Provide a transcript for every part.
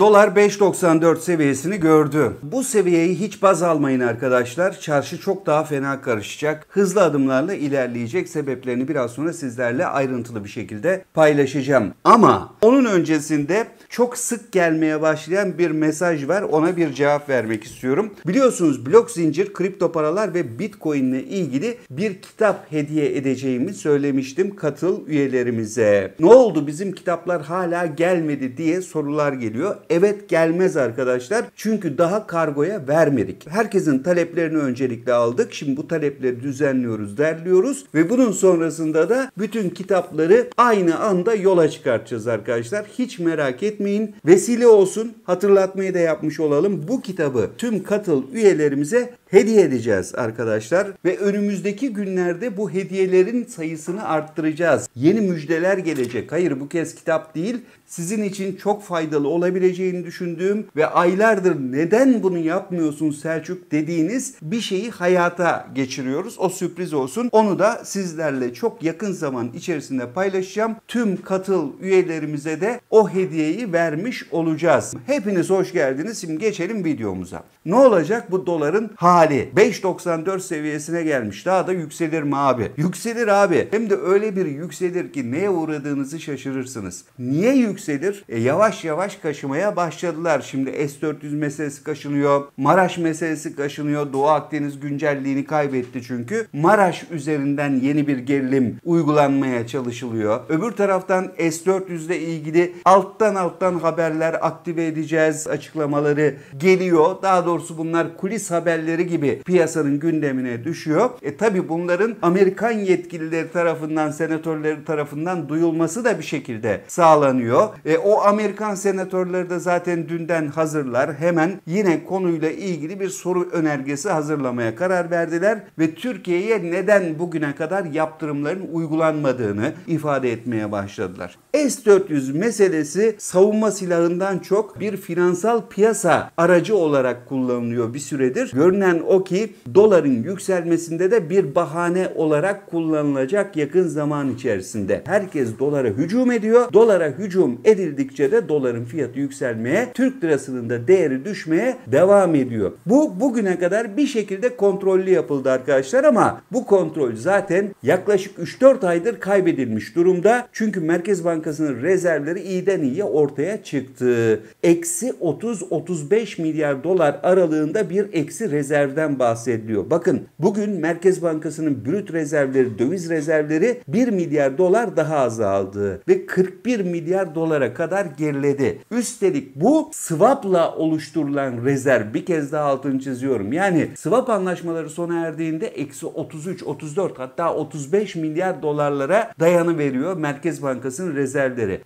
Dolar 5.94 seviyesini gördü. Bu seviyeyi hiç baz almayın arkadaşlar. Çarşı çok daha fena karışacak. Hızlı adımlarla ilerleyecek sebeplerini biraz sonra sizlerle ayrıntılı bir şekilde paylaşacağım. Ama onun öncesinde çok sık gelmeye başlayan bir mesaj var. Ona bir cevap vermek istiyorum. Biliyorsunuz blok zincir, kripto paralar ve bitcoin ile ilgili bir kitap hediye edeceğimi söylemiştim katıl üyelerimize. Ne oldu bizim kitaplar hala gelmedi diye sorular geliyor. Evet gelmez arkadaşlar. Çünkü daha kargoya vermedik. Herkesin taleplerini öncelikle aldık. Şimdi bu talepleri düzenliyoruz, derliyoruz ve bunun sonrasında da bütün kitapları aynı anda yola çıkartacağız arkadaşlar. Hiç merak etmeyin. Vesile olsun. Hatırlatmayı da yapmış olalım. Bu kitabı tüm katıl üyelerimize hediye edeceğiz arkadaşlar ve önümüzdeki günlerde bu hediyelerin sayısını arttıracağız. Yeni müjdeler gelecek. Hayır bu kez kitap değil. Sizin için çok faydalı olabileceğini düşündüğüm ve aylardır neden bunu yapmıyorsun Selçuk dediğiniz bir şeyi hayata geçiriyoruz. O sürpriz olsun. Onu da sizlerle çok yakın zaman içerisinde paylaşacağım. Tüm katıl üyelerimize de o hediyeyi vermiş olacağız. Hepiniz hoş geldiniz. Şimdi geçelim videomuza. Ne olacak bu doların hali? 5.94 seviyesine gelmiş. Daha da yükselir mi abi? Yükselir abi. Hem de öyle bir yükselir ki neye uğradığınızı şaşırırsınız. Niye yükselir? E, yavaş yavaş kaşımaya başladılar. Şimdi S-400 meselesi kaşınıyor. Maraş meselesi kaşınıyor. Doğu Akdeniz güncelliğini kaybetti çünkü. Maraş üzerinden yeni bir gerilim uygulanmaya çalışılıyor. Öbür taraftan S-400 ile ilgili alttan alttan haberler aktive edeceğiz açıklamaları geliyor. Daha doğrusu bunlar kulis haberleri gibi piyasanın gündemine düşüyor. E tabi bunların Amerikan yetkilileri tarafından, senatörleri tarafından duyulması da bir şekilde sağlanıyor. E, o Amerikan senatörleri de zaten dünden hazırlar. Hemen yine konuyla ilgili bir soru önergesi hazırlamaya karar verdiler ve Türkiye'ye neden bugüne kadar yaptırımların uygulanmadığını ifade etmeye başladılar. S-400 meselesi savunma silahından çok bir finansal piyasa aracı olarak kullanılıyor bir süredir. Görünen o ki doların yükselmesinde de bir bahane olarak kullanılacak yakın zaman içerisinde. Herkes dolara hücum ediyor. Dolara hücum edildikçe de doların fiyatı yükselmeye, Türk lirasının da değeri düşmeye devam ediyor. Bu bugüne kadar bir şekilde kontrollü yapıldı arkadaşlar ama bu kontrol zaten yaklaşık 3-4 aydır kaybedilmiş durumda. Çünkü Merkez Bankası'nın rezervleri iyiden iyiye ortaya çıktı. Eksi 30-35 milyar dolar aralığında bir eksi rezervden bahsediliyor. Bakın bugün Merkez Bankası'nın brüt rezervleri, döviz rezervleri 1 milyar dolar daha azaldı ve 41 milyar dolara kadar geriledi. Üstelik bu swap'la oluşturulan rezerv bir kez daha altını çiziyorum. Yani swap anlaşmaları sona erdiğinde eksi 33, 34 hatta 35 milyar dolarlara dayanı veriyor Merkez Bankası'nın rezervleri.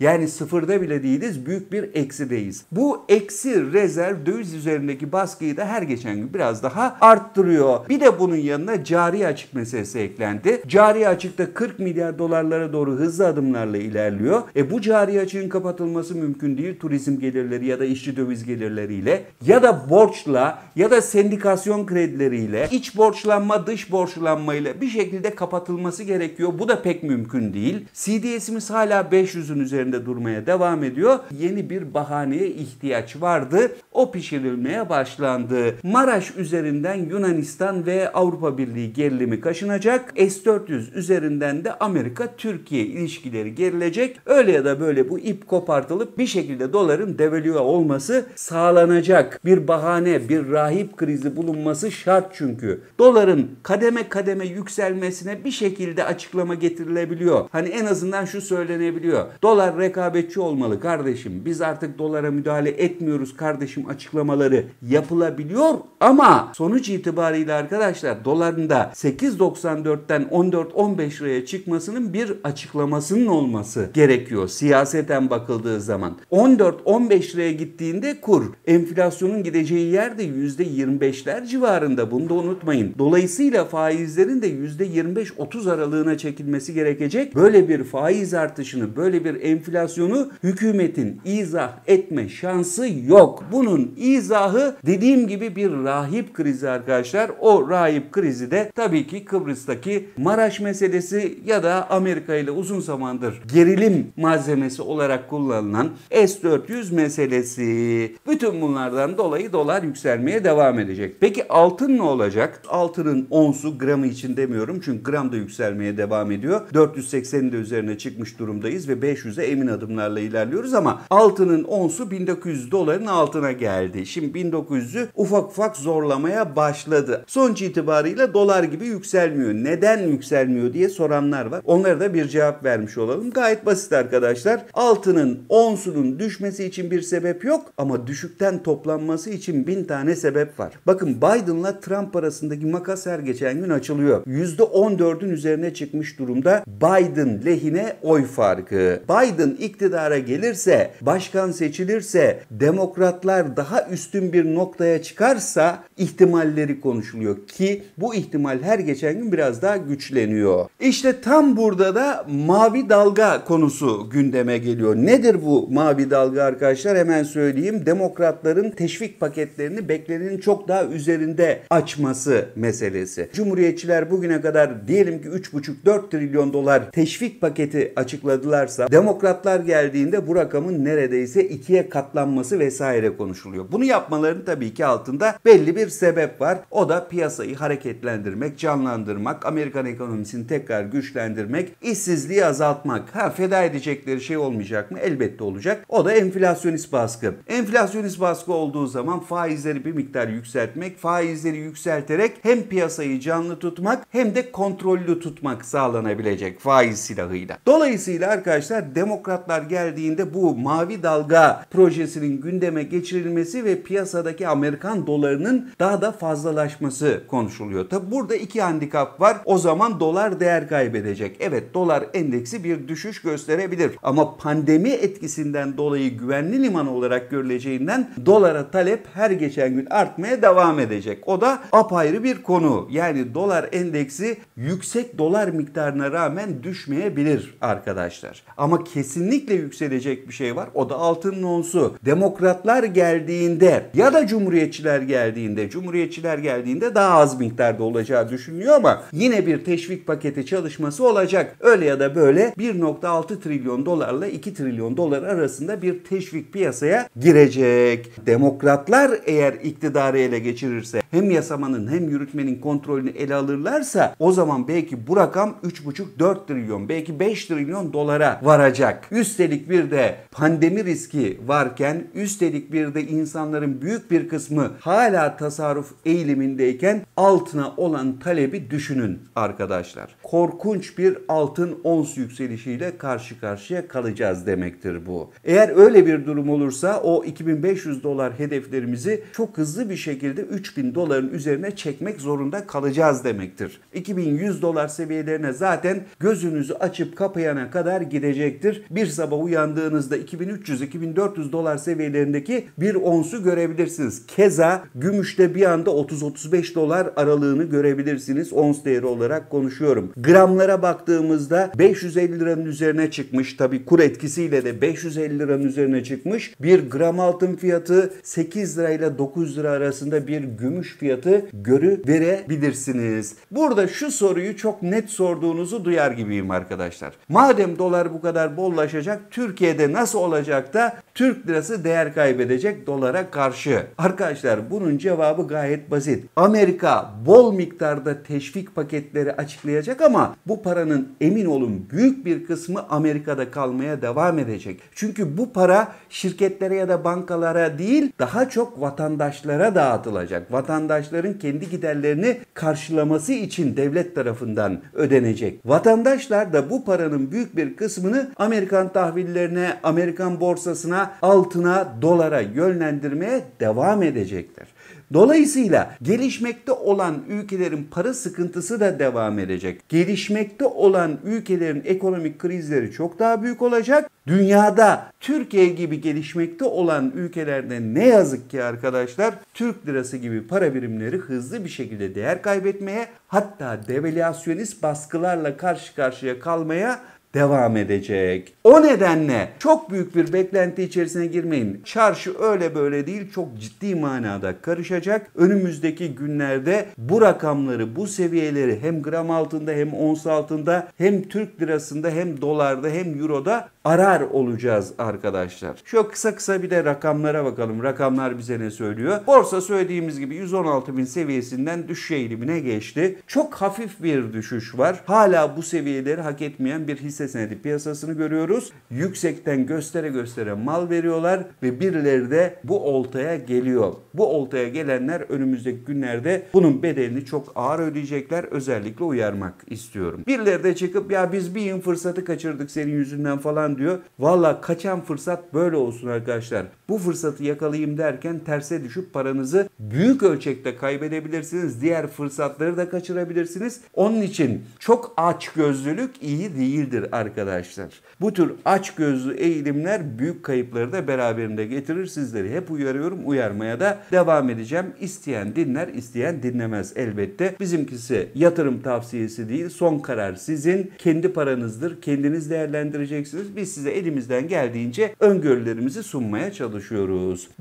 Yani sıfırda bile değiliz büyük bir eksideyiz. Bu eksi rezerv döviz üzerindeki baskıyı da her geçen gün biraz daha arttırıyor. Bir de bunun yanına cari açık meselesi eklendi. Cari açıkta 40 milyar dolarlara doğru hızlı adımlarla ilerliyor. E bu cari açığın kapatılması mümkün değil turizm gelirleri ya da işçi döviz gelirleriyle ya da borçla ya da sendikasyon kredileriyle iç borçlanma dış borçlanma ile bir şekilde kapatılması gerekiyor. Bu da pek mümkün değil. CDS'imiz hala 500'ün üzerinde durmaya devam ediyor. Yeni bir bahaneye ihtiyaç vardı. O pişirilmeye başlandı. Maraş üzerinden Yunanistan ve Avrupa Birliği gerilimi kaşınacak. S-400 üzerinden de Amerika-Türkiye ilişkileri gerilecek. Öyle ya da böyle bu ip kopartılıp bir şekilde doların devalüe olması sağlanacak. Bir bahane, bir rahip krizi bulunması şart çünkü. Doların kademe kademe yükselmesine bir şekilde açıklama getirilebiliyor. Hani en azından şu söylenebiliyor. Dolar rekabetçi olmalı kardeşim. Biz artık dolara müdahale etmiyoruz kardeşim açıklamaları yapılabiliyor ama sonuç itibariyle arkadaşlar doların da 8.94'ten 14-15 liraya çıkmasının bir açıklamasının olması gerekiyor siyaseten bakıldığı zaman. 14-15 liraya gittiğinde kur enflasyonun gideceği yerde %25'ler civarında bunu da unutmayın. Dolayısıyla faizlerin de %25-30 aralığına çekilmesi gerekecek. Böyle bir faiz artışını böyle böyle bir enflasyonu hükümetin izah etme şansı yok. Bunun izahı dediğim gibi bir rahip krizi arkadaşlar. O rahip krizi de tabii ki Kıbrıs'taki Maraş meselesi ya da Amerika ile uzun zamandır gerilim malzemesi olarak kullanılan S-400 meselesi. Bütün bunlardan dolayı dolar yükselmeye devam edecek. Peki altın ne olacak? Altının onsu gramı için demiyorum çünkü gram da yükselmeye devam ediyor. 480'in de üzerine çıkmış durumdayız ve 500'e emin adımlarla ilerliyoruz ama altının onsu 1900 doların altına geldi. Şimdi 1900'ü ufak ufak zorlamaya başladı. Sonuç itibarıyla dolar gibi yükselmiyor. Neden yükselmiyor diye soranlar var. Onlara da bir cevap vermiş olalım. Gayet basit arkadaşlar. Altının onsunun düşmesi için bir sebep yok ama düşükten toplanması için bin tane sebep var. Bakın Biden'la Trump arasındaki makas her geçen gün açılıyor. %14'ün üzerine çıkmış durumda Biden lehine oy farkı. Biden iktidara gelirse, başkan seçilirse, demokratlar daha üstün bir noktaya çıkarsa ihtimalleri konuşuluyor ki bu ihtimal her geçen gün biraz daha güçleniyor. İşte tam burada da mavi dalga konusu gündeme geliyor. Nedir bu mavi dalga arkadaşlar? Hemen söyleyeyim. Demokratların teşvik paketlerini beklenenin çok daha üzerinde açması meselesi. Cumhuriyetçiler bugüne kadar diyelim ki 3,5-4 trilyon dolar teşvik paketi açıkladılarsa demokratlar geldiğinde bu rakamın neredeyse ikiye katlanması vesaire konuşuluyor. Bunu yapmaların tabii ki altında belli bir sebep var. O da piyasayı hareketlendirmek, canlandırmak, Amerikan ekonomisini tekrar güçlendirmek, işsizliği azaltmak. Ha feda edecekleri şey olmayacak mı? Elbette olacak. O da enflasyonist baskı. Enflasyonist baskı olduğu zaman faizleri bir miktar yükseltmek, faizleri yükselterek hem piyasayı canlı tutmak hem de kontrollü tutmak sağlanabilecek faiz silahıyla. Dolayısıyla arkadaşlar demokratlar geldiğinde bu mavi dalga projesinin gündeme geçirilmesi ve piyasadaki Amerikan dolarının daha da fazlalaşması konuşuluyor. Tabi burada iki handikap var. O zaman dolar değer kaybedecek. Evet dolar endeksi bir düşüş gösterebilir. Ama pandemi etkisinden dolayı güvenli liman olarak görüleceğinden dolara talep her geçen gün artmaya devam edecek. O da apayrı bir konu. Yani dolar endeksi yüksek dolar miktarına rağmen düşmeyebilir arkadaşlar. Ama kesinlikle yükselecek bir şey var. O da altının onsu. Demokratlar geldiğinde ya da cumhuriyetçiler geldiğinde, cumhuriyetçiler geldiğinde daha az miktarda olacağı düşünülüyor ama yine bir teşvik paketi çalışması olacak. Öyle ya da böyle 1.6 trilyon dolarla 2 trilyon dolar arasında bir teşvik piyasaya girecek. Demokratlar eğer iktidarı ele geçirirse hem yasamanın hem yürütmenin kontrolünü ele alırlarsa o zaman belki bu rakam 3,5-4 trilyon belki 5 trilyon dolara varacak. Üstelik bir de pandemi riski varken üstelik bir de insanların büyük bir kısmı hala tasarruf eğilimindeyken altına olan talebi düşünün arkadaşlar. Korkunç bir altın ons yükselişiyle karşı karşıya kalacağız demektir bu. Eğer öyle bir durum olursa o 2500 dolar hedeflerimizi çok hızlı bir şekilde 3000 doların üzerine çekmek zorunda kalacağız demektir. 2100 dolar seviyelerine zaten gözünüzü açıp kapayana kadar gidecektir. Bir sabah uyandığınızda 2300-2400 dolar seviyelerindeki bir onsu görebilirsiniz. Keza gümüşte bir anda 30-35 dolar aralığını görebilirsiniz. Ons değeri olarak konuşuyorum. Gramlara baktığımızda 550 liranın üzerine çıkmış. Tabi kur etkisiyle de 550 liranın üzerine çıkmış. Bir gram altın fiyatı 8 lirayla 9 lira arasında bir gümüş fiyatı görüverebilirsiniz. Burada şu soruyu çok net sorduğunuzu duyar gibiyim arkadaşlar. Madem dolar bu kadar bollaşacak Türkiye'de nasıl olacak da Türk lirası değer kaybedecek dolara karşı? Arkadaşlar bunun cevabı gayet basit. Amerika bol miktarda teşvik paketleri açıklayacak ama bu paranın emin olun büyük bir kısmı Amerika'da kalmaya devam edecek. Çünkü bu para şirketlere ya da bankalara değil daha çok vatandaşlara dağıtılacak. Vatandaşların kendi giderlerini karşılaması için devlet tarafından ödenecek. Vatandaşlar da bu paranın büyük bir kısmını Amerikan tahvillerine, Amerikan borsasına, altına, dolara yönlendirmeye devam edecekler. Dolayısıyla gelişmekte olan ülkelerin para sıkıntısı da devam edecek. Gelişmekte olan ülkelerin ekonomik krizleri çok daha büyük olacak. Dünyada Türkiye gibi gelişmekte olan ülkelerde ne yazık ki arkadaşlar Türk lirası gibi para birimleri hızlı bir şekilde değer kaybetmeye hatta devalüasyonist baskılarla karşı karşıya kalmaya devam edecek. O nedenle çok büyük bir beklenti içerisine girmeyin. Çarşı öyle böyle değil çok ciddi manada karışacak. Önümüzdeki günlerde bu rakamları, bu seviyeleri hem gram altında hem ons altında hem Türk lirasında hem dolarda hem euroda arar olacağız arkadaşlar. Şu kısa kısa bir de rakamlara bakalım. Rakamlar bize ne söylüyor? Borsa söylediğimiz gibi 116 bin seviyesinden düşüş eğilimine geçti. Çok hafif bir düşüş var. Hala bu seviyeleri hak etmeyen bir hisse senedi piyasasını görüyoruz. Yüksekten göstere göstere mal veriyorlar ve birileri de bu oltaya geliyor. Bu oltaya gelenler önümüzdeki günlerde bunun bedelini çok ağır ödeyecekler. Özellikle uyarmak istiyorum. Birileri de çıkıp ya biz bir yıl fırsatı kaçırdık senin yüzünden falan diyor. Valla kaçan fırsat böyle olsun arkadaşlar. Bu fırsatı yakalayayım derken terse düşüp paranızı büyük ölçekte kaybedebilirsiniz. Diğer fırsatları da kaçırabilirsiniz. Onun için çok aç gözlülük iyi değildir arkadaşlar. Bu tür aç gözlü eğilimler büyük kayıpları da beraberinde getirir. Sizleri hep uyarıyorum. Uyarmaya da devam edeceğim. İsteyen dinler, isteyen dinlemez elbette. Bizimkisi yatırım tavsiyesi değil. Son karar sizin. Kendi paranızdır. Kendiniz değerlendireceksiniz. Biz size elimizden geldiğince öngörülerimizi sunmaya çalışıyoruz.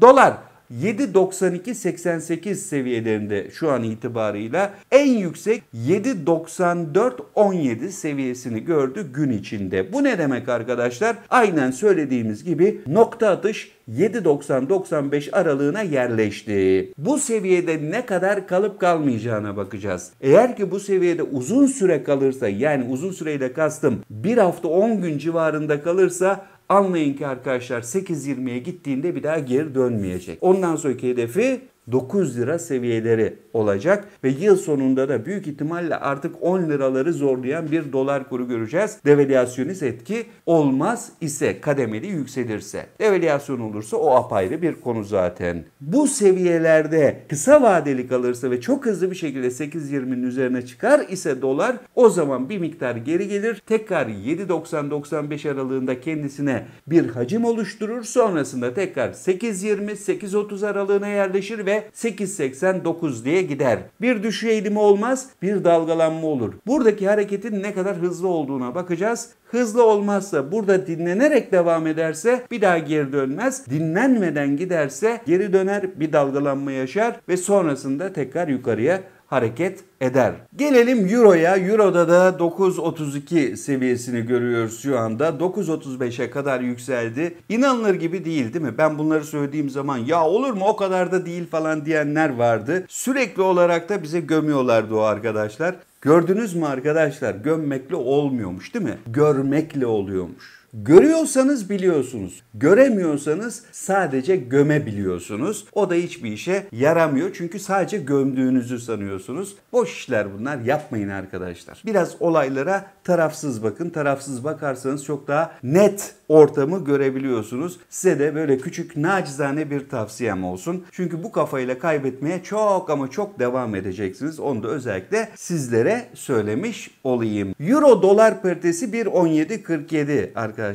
Dolar 7.92.88 seviyelerinde şu an itibarıyla en yüksek 7.94.17 seviyesini gördü gün içinde. Bu ne demek arkadaşlar? Aynen söylediğimiz gibi nokta atış 7.90-95 aralığına yerleşti. Bu seviyede ne kadar kalıp kalmayacağına bakacağız. Eğer ki bu seviyede uzun süre kalırsa yani uzun süreyle kastım bir hafta 10 gün civarında kalırsa Anlayın ki arkadaşlar 8.20'ye gittiğinde bir daha geri dönmeyecek. Ondan sonraki hedefi 9 lira seviyeleri olacak ve yıl sonunda da büyük ihtimalle artık 10 liraları zorlayan bir dolar kuru göreceğiz. Devalüasyonist etki olmaz ise kademeli yükselirse. Devalüasyon olursa o apayrı bir konu zaten. Bu seviyelerde kısa vadeli kalırsa ve çok hızlı bir şekilde 8.20'nin üzerine çıkar ise dolar o zaman bir miktar geri gelir. Tekrar 7.90-95 aralığında kendisine bir hacim oluşturur. Sonrasında tekrar 8.20-8.30 aralığına yerleşir ve 8.89 diye gider. Bir düşüş eğilimi olmaz, bir dalgalanma olur. Buradaki hareketin ne kadar hızlı olduğuna bakacağız. Hızlı olmazsa burada dinlenerek devam ederse bir daha geri dönmez. Dinlenmeden giderse geri döner bir dalgalanma yaşar ve sonrasında tekrar yukarıya hareket eder. Gelelim Euro'ya. Euro'da da 9.32 seviyesini görüyoruz şu anda. 9.35'e kadar yükseldi. İnanılır gibi değil değil mi? Ben bunları söylediğim zaman ya olur mu o kadar da değil falan diyenler vardı. Sürekli olarak da bize gömüyorlardı o arkadaşlar. Gördünüz mü arkadaşlar? Gömmekle olmuyormuş değil mi? Görmekle oluyormuş. Görüyorsanız biliyorsunuz. Göremiyorsanız sadece gömebiliyorsunuz. O da hiçbir işe yaramıyor. Çünkü sadece gömdüğünüzü sanıyorsunuz. Boş işler bunlar. Yapmayın arkadaşlar. Biraz olaylara tarafsız bakın. Tarafsız bakarsanız çok daha net ortamı görebiliyorsunuz. Size de böyle küçük nacizane bir tavsiyem olsun. Çünkü bu kafayla kaybetmeye çok ama çok devam edeceksiniz. Onu da özellikle sizlere söylemiş olayım. Euro dolar paritesi 1.1747 arkadaşlar.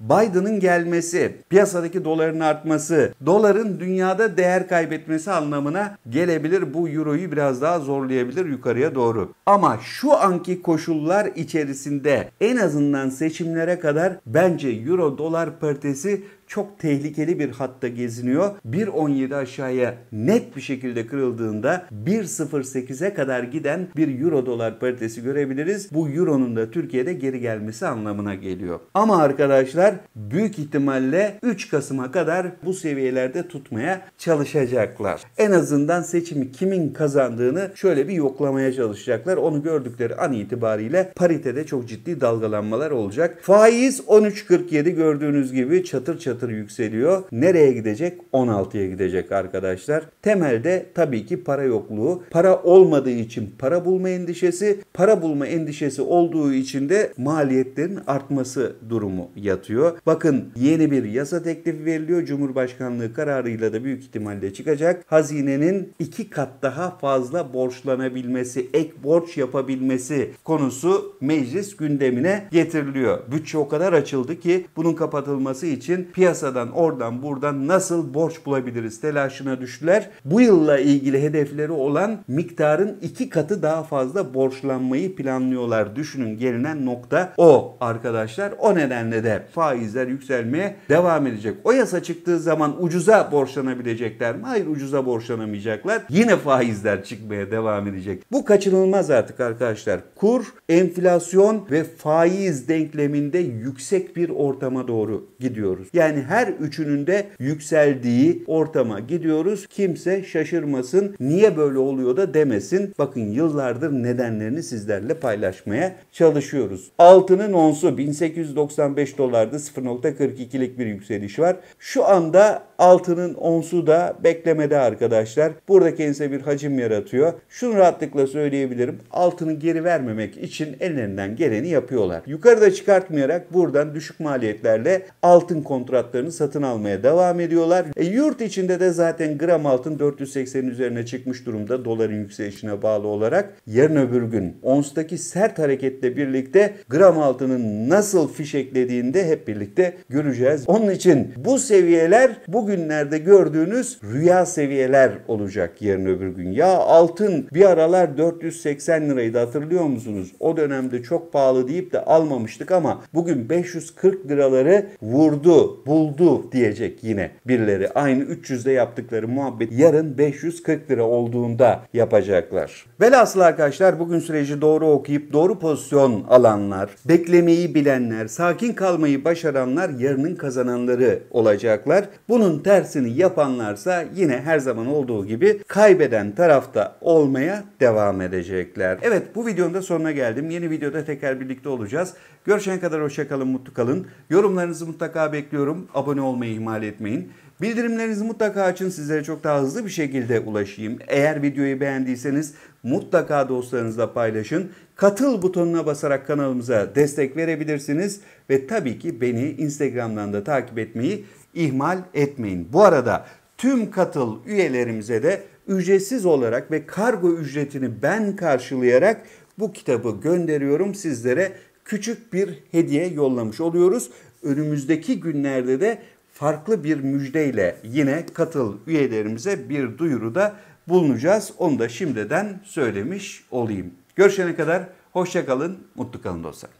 Biden'ın gelmesi, piyasadaki doların artması, doların dünyada değer kaybetmesi anlamına gelebilir. Bu euroyu biraz daha zorlayabilir yukarıya doğru. Ama şu anki koşullar içerisinde en azından seçimlere kadar bence euro dolar paritesi çok tehlikeli bir hatta geziniyor. 1.17 aşağıya net bir şekilde kırıldığında 1.08'e kadar giden bir euro dolar paritesi görebiliriz. Bu euronun da Türkiye'de geri gelmesi anlamına geliyor. Ama arkadaşlar büyük ihtimalle 3 Kasım'a kadar bu seviyelerde tutmaya çalışacaklar. En azından seçimi kimin kazandığını şöyle bir yoklamaya çalışacaklar. Onu gördükleri an itibariyle paritede çok ciddi dalgalanmalar olacak. Faiz 13.47 gördüğünüz gibi çatır çatır çatır yükseliyor. Nereye gidecek? 16'ya gidecek arkadaşlar. Temelde tabii ki para yokluğu. Para olmadığı için para bulma endişesi, para bulma endişesi olduğu için de maliyetlerin artması durumu yatıyor. Bakın yeni bir yasa teklifi veriliyor. Cumhurbaşkanlığı kararıyla da büyük ihtimalle çıkacak. Hazinenin iki kat daha fazla borçlanabilmesi, ek borç yapabilmesi konusu meclis gündemine getiriliyor. Bütçe o kadar açıldı ki bunun kapatılması için piyasa piyasadan oradan buradan nasıl borç bulabiliriz telaşına düştüler. Bu yılla ilgili hedefleri olan miktarın iki katı daha fazla borçlanmayı planlıyorlar. Düşünün gelinen nokta o arkadaşlar. O nedenle de faizler yükselmeye devam edecek. O yasa çıktığı zaman ucuza borçlanabilecekler mi? Hayır ucuza borçlanamayacaklar. Yine faizler çıkmaya devam edecek. Bu kaçınılmaz artık arkadaşlar. Kur, enflasyon ve faiz denkleminde yüksek bir ortama doğru gidiyoruz. Yani her üçünün de yükseldiği ortama gidiyoruz. Kimse şaşırmasın. Niye böyle oluyor da demesin. Bakın yıllardır nedenlerini sizlerle paylaşmaya çalışıyoruz. Altının onsu 1895 dolardı 0.42'lik bir yükseliş var. Şu anda altının onsu da beklemede arkadaşlar. Burada kendisine bir hacim yaratıyor. Şunu rahatlıkla söyleyebilirim. Altını geri vermemek için ellerinden geleni yapıyorlar. Yukarıda çıkartmayarak buradan düşük maliyetlerle altın kontratlarını satın almaya devam ediyorlar. E, yurt içinde de zaten gram altın 480'in üzerine çıkmış durumda doların yükselişine bağlı olarak. Yarın öbür gün onstaki sert hareketle birlikte gram altının nasıl fişeklediğini de hep birlikte göreceğiz. Onun için bu seviyeler bugünlerde gördüğünüz rüya seviyeler olacak yarın öbür gün. Ya altın bir aralar 480 liraydı hatırlıyor musunuz? O dönemde çok pahalı deyip de almamıştık ama bugün 540 liraları vurdu, buldu diyecek yine birileri. Aynı 300'de yaptıkları muhabbet yarın 540 lira olduğunda yapacaklar. Velhasıl arkadaşlar bugün süreci doğru okuyup doğru pozisyon alanlar, beklemeyi bilenler, sakin kalmayı başaranlar yarının kazananları olacaklar. Bunun tersini yapanlarsa yine her zaman olduğu gibi kaybeden tarafta olmaya devam edecekler. Evet bu videonun da sonuna geldim. Yeni videoda tekrar birlikte olacağız. Görüşene kadar hoşçakalın, mutlu kalın. Yorumlarınızı mutlaka bekliyorum. Abone olmayı ihmal etmeyin. Bildirimlerinizi mutlaka açın sizlere çok daha hızlı bir şekilde ulaşayım. Eğer videoyu beğendiyseniz mutlaka dostlarınızla paylaşın. Katıl butonuna basarak kanalımıza destek verebilirsiniz. Ve tabii ki beni Instagram'dan da takip etmeyi ihmal etmeyin. Bu arada tüm katıl üyelerimize de ücretsiz olarak ve kargo ücretini ben karşılayarak bu kitabı gönderiyorum sizlere. Küçük bir hediye yollamış oluyoruz. Önümüzdeki günlerde de farklı bir müjdeyle yine katıl üyelerimize bir duyuruda bulunacağız. Onu da şimdiden söylemiş olayım. Görüşene kadar hoşça kalın, mutlu kalın dostlar.